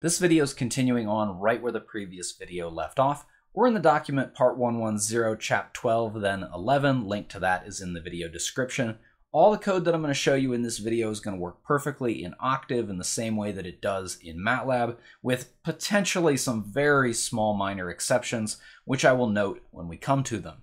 This video is continuing on right where the previous video left off. We're in the document part 110, chap 12, then 11. Link to that is in the video description. All the code that I'm going to show you in this video is going to work perfectly in Octave in the same way that it does in MATLAB, with potentially some very small minor exceptions, which I will note when we come to them.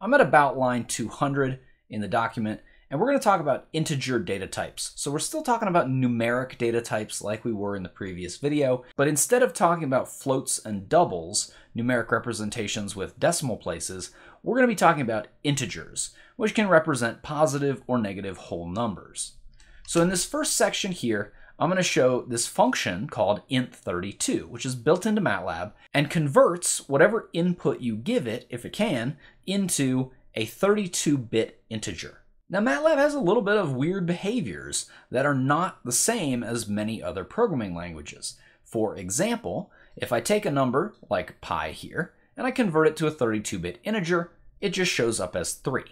I'm at about line 200 in the document, and we're going to talk about integer data types. So we're still talking about numeric data types like we were in the previous video, but instead of talking about floats and doubles, numeric representations with decimal places, we're going to be talking about integers, which can represent positive or negative whole numbers. So in this first section here, I'm going to show this function called int32, which is built into MATLAB and converts whatever input you give it, if it can, into a 32-bit integer. Now, MATLAB has a little bit of weird behaviors that are not the same as many other programming languages. For example, if I take a number like pi here, and I convert it to a 32-bit integer, it just shows up as 3.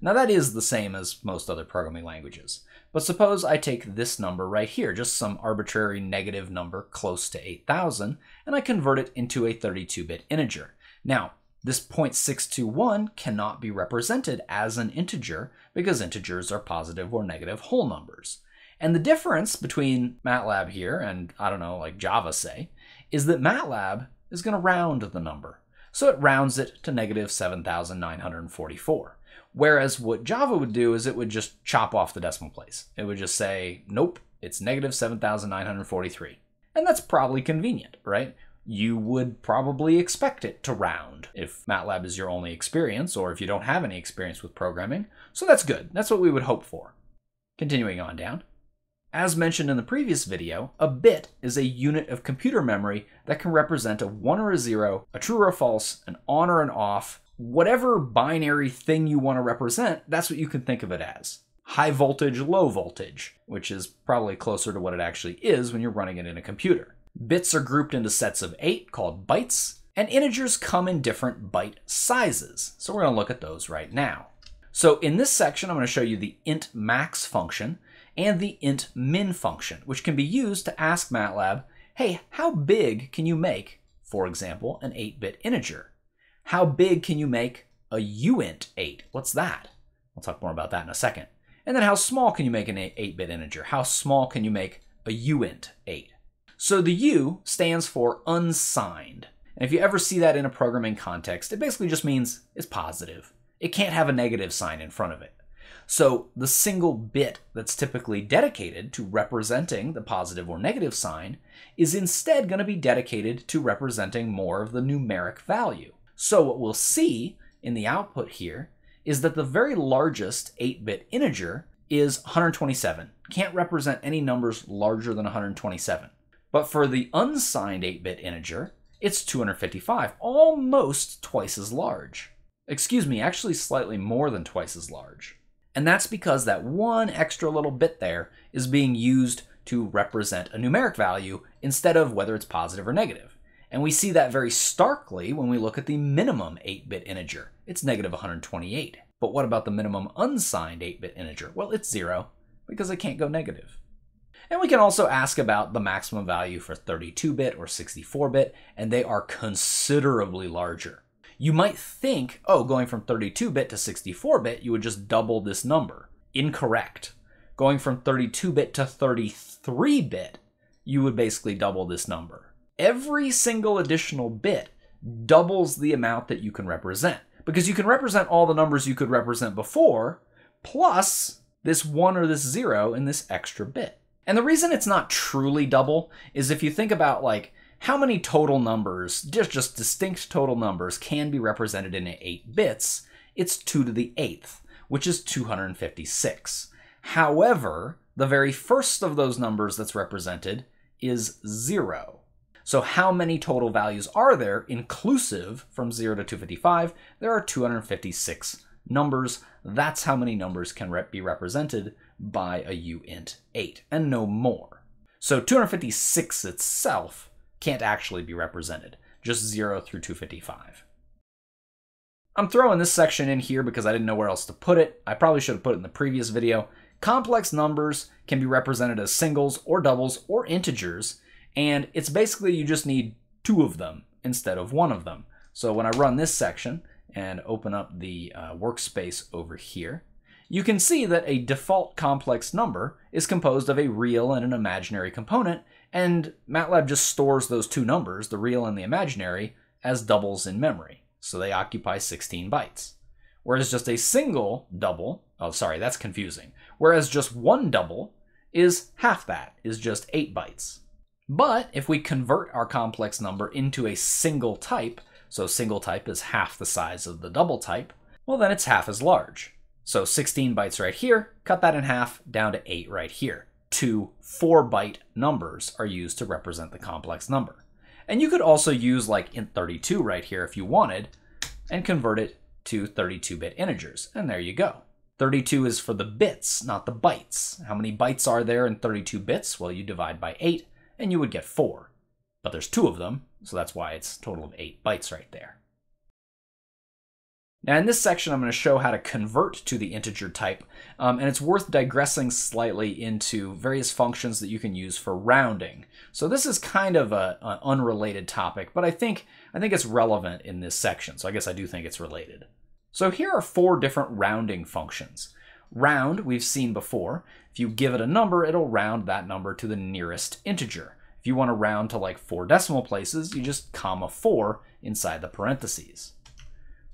Now that is the same as most other programming languages. But suppose I take this number right here, just some arbitrary negative number close to 8,000, and I convert it into a 32-bit integer. Now, this 0.621 cannot be represented as an integer because integers are positive or negative whole numbers. And the difference between MATLAB here and, I don't know, like Java say, is that MATLAB is going to round the number. So it rounds it to negative 7,944. Whereas what Java would do is it would just chop off the decimal place. It would just say, nope, it's negative 7,943. And that's probably convenient, right? You would probably expect it to round if MATLAB is your only experience or if you don't have any experience with programming. So that's good. That's what we would hope for. Continuing on down. As mentioned in the previous video, a bit is a unit of computer memory that can represent a 1 or a 0, a true or a false, an on or an off, whatever binary thing you want to represent, that's what you can think of it as. High voltage, low voltage, which is probably closer to what it actually is when you're running it in a computer. Bits are grouped into sets of eight called bytes, and integers come in different byte sizes. So we're going to look at those right now. So in this section, I'm going to show you the int max function and the int min function, which can be used to ask MATLAB, hey, how big can you make, for example, an 8-bit integer? How big can you make a uint 8? What's that? We'll talk more about that in a second. And then how small can you make an 8-bit integer? How small can you make a uint 8? So the U stands for unsigned. And if you ever see that in a programming context, it basically just means it's positive. It can't have a negative sign in front of it. So the single bit that's typically dedicated to representing the positive or negative sign is instead going to be dedicated to representing more of the numeric value. So what we'll see in the output here is that the very largest 8-bit integer is 127. Can't represent any numbers larger than 127. But for the unsigned 8-bit integer, it's 255, almost twice as large. Excuse me, actually slightly more than twice as large. And that's because that one extra little bit there is being used to represent a numeric value instead of whether it's positive or negative. And we see that very starkly when we look at the minimum 8-bit integer. It's negative 128. But what about the minimum unsigned 8-bit integer? Well, it's zero, because it can't go negative. And we can also ask about the maximum value for 32-bit or 64-bit, and they are considerably larger. You might think, oh, going from 32-bit to 64-bit, you would just double this number. Incorrect. Going from 32-bit to 33-bit, you would basically double this number. Every single additional bit doubles the amount that you can represent, because you can represent all the numbers you could represent before, plus this 1 or this 0 in this extra bit. And the reason it's not truly double is if you think about like how many total numbers, just, just distinct total numbers, can be represented in 8 bits, it's 2 to the 8th, which is 256. However, the very first of those numbers that's represented is 0. So how many total values are there, inclusive from 0 to 255? There are 256 numbers. That's how many numbers can rep- be represented by a uint 8, and no more. So 256 itself can't actually be represented, just 0 through 255. I'm throwing this section in here because I didn't know where else to put it. I probably should have put it in the previous video. Complex numbers can be represented as singles or doubles or integers, And it's basically you just need two of them instead of one of them. So when I run this section and open up the uh, workspace over here, you can see that a default complex number is composed of a real and an imaginary component, and MATLAB just stores those two numbers, the real and the imaginary, as doubles in memory. So they occupy 16 bytes. Whereas just a single double, oh, sorry, that's confusing. Whereas just one double is half that, is just 8 bytes. But if we convert our complex number into a single type, so single type is half the size of the double type, well, then it's half as large. So 16 bytes right here, cut that in half down to 8 right here. Two 4 byte numbers are used to represent the complex number. And you could also use like int32 right here if you wanted and convert it to 32 bit integers. And there you go. 32 is for the bits, not the bytes. How many bytes are there in 32 bits? Well, you divide by 8 and you would get 4. But there's two of them, so that's why it's total of 8 bytes right there. Now in this section, I'm going to show how to convert to the integer type, um, and it's worth digressing slightly into various functions that you can use for rounding. So this is kind of an unrelated topic, but I think, I think it's relevant in this section, so I guess I do think it's related. So here are four different rounding functions. Round, we've seen before. If you give it a number, it'll round that number to the nearest integer. If you want to round to like four decimal places, you just comma 4 inside the parentheses.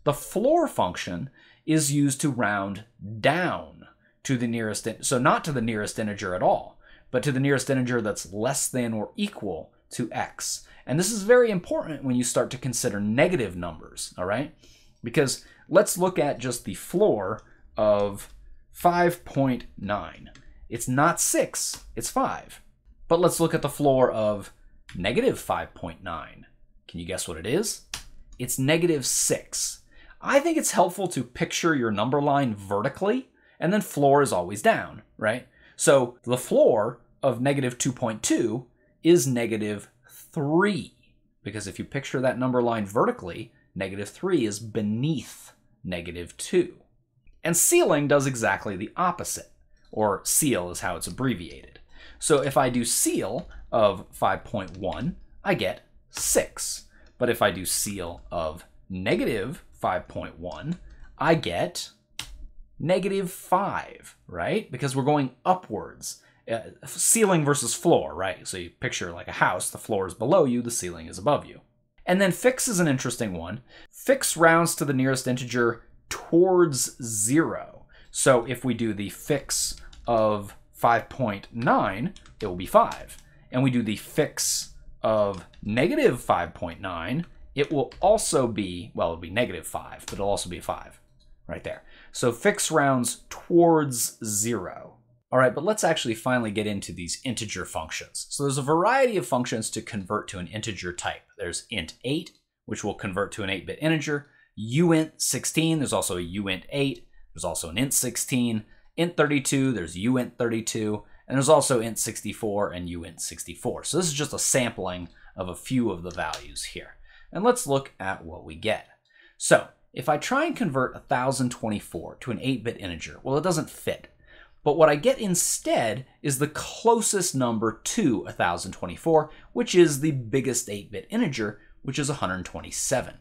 The floor function is used to round down to the nearest, so not to the nearest integer at all, but to the nearest integer that's less than or equal to x. And this is very important when you start to consider negative numbers, all right? Because let's look at just the floor of 5.9. It's not 6, it's 5. But let's look at the floor of negative 5.9. Can you guess what it is? It's negative 6. I think it's helpful to picture your number line vertically, and then floor is always down, right? So the floor of negative 2.2 is negative 3, because if you picture that number line vertically, negative 3 is beneath negative 2. And ceiling does exactly the opposite, or ceil is how it's abbreviated. So if I do ceil of 5.1, I get 6. But if I do ceil of negative 5.1, I get negative 5, right? Because we're going upwards. Uh, ceiling versus floor, right? So you picture like a house, the floor is below you, the ceiling is above you. And then fix is an interesting one. Fix rounds to the nearest integer towards 0. So if we do the fix of 5.9, it will be 5. And we do the fix of negative 5.9, it will also be, well, it'll be negative 5, but it'll also be 5 right there. So fix rounds towards 0. All right, but let's actually finally get into these integer functions. So there's a variety of functions to convert to an integer type. There's int8, which will convert to an 8-bit integer, uint16, there's also a uint8, there's also an int16, int32, there's uint32, and there's also int64 and uint64. So this is just a sampling of a few of the values here. And let's look at what we get. So if I try and convert 1024 to an 8-bit integer, well, it doesn't fit. But what I get instead is the closest number to 1024, which is the biggest 8-bit integer, which is 127.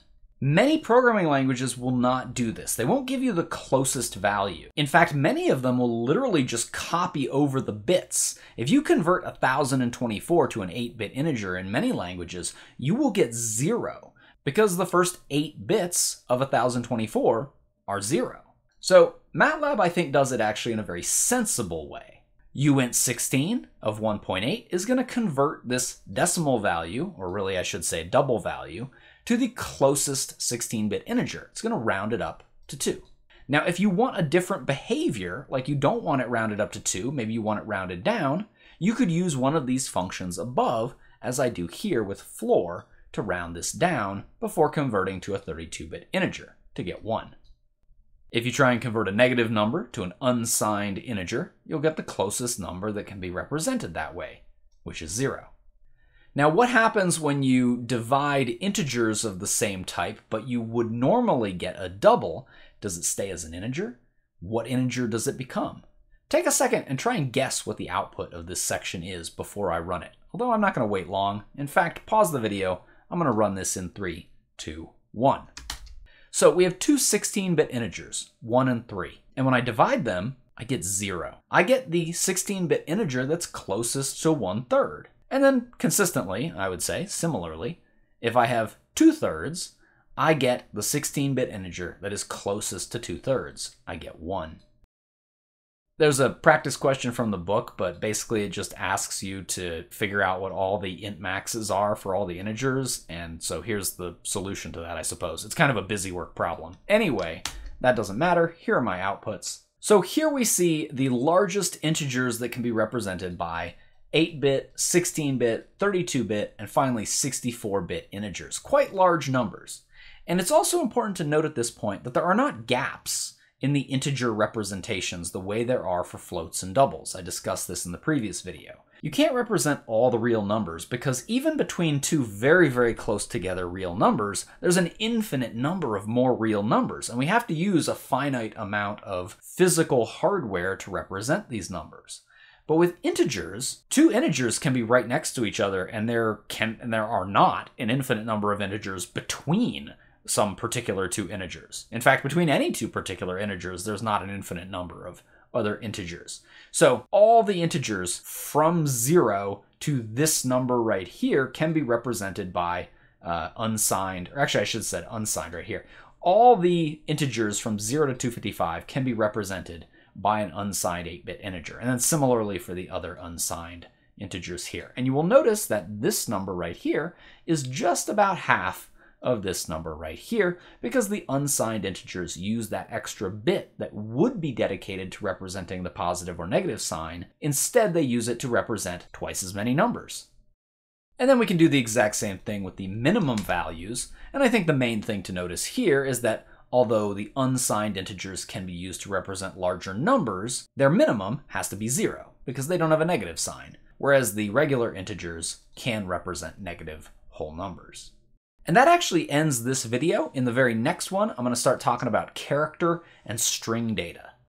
Many programming languages will not do this. They won't give you the closest value. In fact, many of them will literally just copy over the bits. If you convert 1024 to an 8-bit integer in many languages, you will get zero because the first 8 bits of 1024 are zero. So MATLAB, I think, does it actually in a very sensible way. uint16 of 1.8 is going to convert this decimal value, or really I should say double value, to the closest 16-bit integer. It's going to round it up to 2. Now, if you want a different behavior, like you don't want it rounded up to 2, maybe you want it rounded down, you could use one of these functions above, as I do here with floor, to round this down before converting to a 32-bit integer to get 1. If you try and convert a negative number to an unsigned integer, you'll get the closest number that can be represented that way, which is 0. Now, what happens when you divide integers of the same type, but you would normally get a double? Does it stay as an integer? What integer does it become? take a second and try and guess what the output of this section is before I run it. Although I'm not going to wait long. In fact, pause the video. I'm going to run this in 3, 2, 1. So we have two 16-bit integers, 1 and 3. And when I divide them, I get 0. I get the 16-bit integer that's closest to 1 third. And then consistently, I would say, similarly, if I have 2 thirds, I get the 16-bit integer that is closest to 2 thirds. I get 1. There's a practice question from the book, but basically it just asks you to figure out what all the int maxes are for all the integers, and so here's the solution to that, I suppose. It's kind of a busy work problem. Anyway, that doesn't matter. Here are my outputs. So here we see the largest integers that can be represented by 8-bit, 16-bit, 32-bit, and finally 64-bit integers. Quite large numbers. And it's also important to note at this point that there are not gaps in the integer representations the way there are for floats and doubles. I discussed this in the previous video. You can't represent all the real numbers because even between two very, very close together real numbers, there's an infinite number of more real numbers, and we have to use a finite amount of physical hardware to represent these numbers. But with integers, two integers can be right next to each other, and there can and there are not an infinite number of integers between some particular two integers. In fact, between any two particular integers, there's not an infinite number of other integers. So all the integers from zero to this number right here can be represented by uh, unsigned, or actually I should have said unsigned right here. All the integers from 0 to 255 can be represented by an unsigned 8-bit integer. And then similarly for the other unsigned integers here. And you will notice that this number right here is just about half of this number right here because the unsigned integers use that extra bit that would be dedicated to representing the positive or negative sign. Instead, they use it to represent twice as many numbers. And then we can do the exact same thing with the minimum values. And I think the main thing to notice here is that although the unsigned integers can be used to represent larger numbers, their minimum has to be zero because they don't have a negative sign, whereas the regular integers can represent negative whole numbers. And that actually ends this video. In the very next one, I'm going to start talking about character and string data.